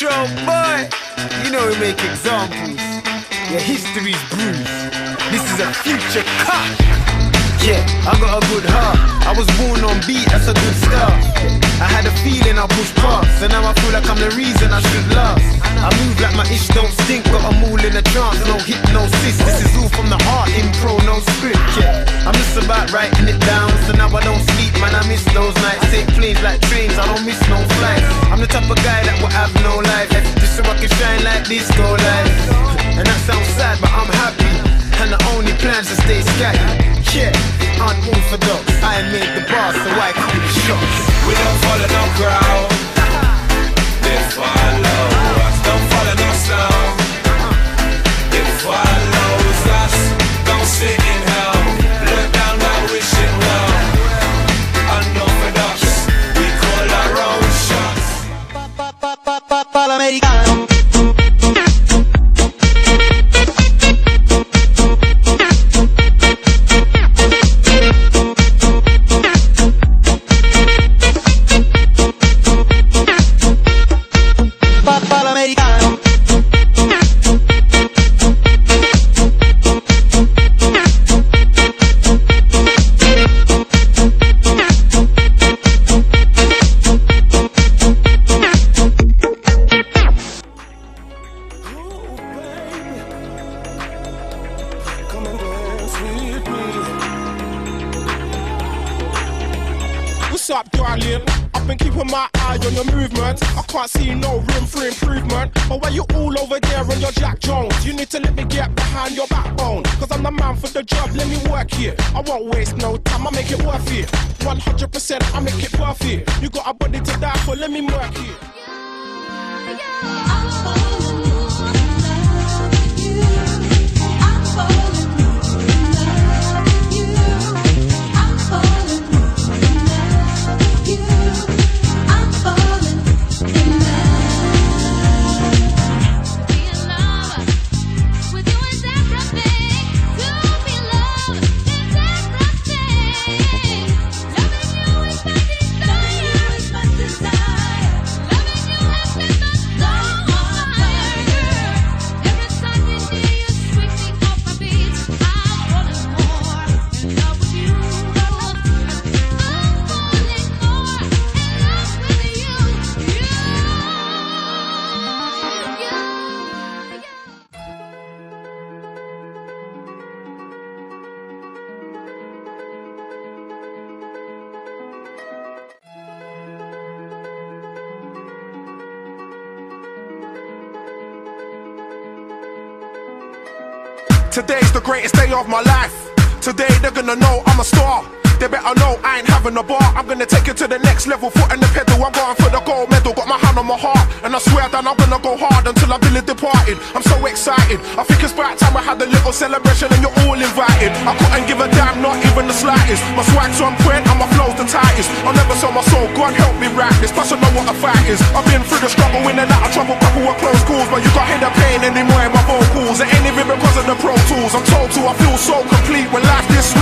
show, boy. You know we make examples. Your history's bruised. This is a future cut. Yeah, I got a good heart. I was born on beat, that's a good start. I had a feeling I pushed past, and now I feel like I'm the reason I should last. I move like my ish don't stink, got them all in a trance, no hypnosis. This type of guy that will have no life, just so I can shine like go live. And that sounds sad, but I'm happy. And the only plan's to stay scattered. Yeah, unorthodox. I made the bar, so I call the shots. I've been keeping my eye on your movements. I can't see no room for improvement. But why you all over there on your Jack Jones? You need to let me get behind your backbone. Cause I'm the man for the job, let me work here. I won't waste no time, I make it worth it. 100% I make it perfect. You got a body to die for, let me work it. Today's the greatest day of my life. Today they're gonna know I'm a star. They better know I ain't having a bar. I'm gonna take it to the next level, foot in the pedal. I'm going for the gold medal, And I I'm gonna go hard until I feel it departed. I'm so excited. I think it's about time I had a little celebration and you're all invited. I couldn't give a damn, not even the slightest. My swag's on point and my flow's the tightest. I'll never sell my soul, God help me write this. Plus I know what a fight is. I've been through the struggle, in and out of trouble, couple of close calls. But you can't hear the pain anymore in my vocals. It ain't even because of the pro tools. I'm told to, I feel so complete when life this sweet.